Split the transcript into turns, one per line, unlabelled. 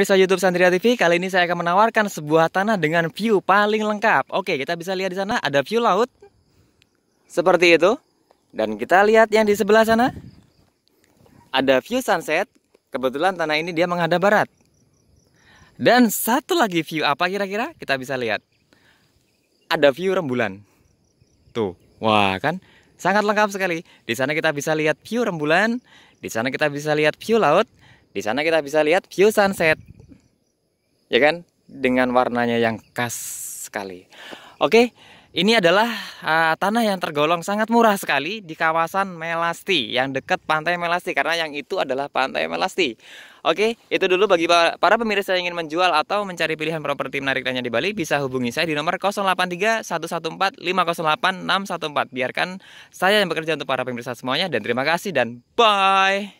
Pemirsa YouTube Sandria TV, kali ini saya akan menawarkan sebuah tanah dengan view paling lengkap. Oke, kita bisa lihat di sana ada view laut. Seperti itu. Dan kita lihat yang di sebelah sana. Ada view sunset. Kebetulan tanah ini dia menghadap barat. Dan satu lagi view apa kira-kira? Kita bisa lihat. Ada view rembulan. Tuh, wah kan? Sangat lengkap sekali. Di sana kita bisa lihat view rembulan. Di sana kita bisa lihat view laut. Di sana kita bisa lihat view sunset. Ya kan? Dengan warnanya yang khas sekali. Oke, ini adalah uh, tanah yang tergolong sangat murah sekali di kawasan Melasti yang dekat Pantai Melasti karena yang itu adalah Pantai Melasti. Oke, itu dulu bagi para pemirsa yang ingin menjual atau mencari pilihan properti menarik lainnya di Bali bisa hubungi saya di nomor 083 114 508 614. Biarkan saya yang bekerja untuk para pemirsa semuanya dan terima kasih dan bye.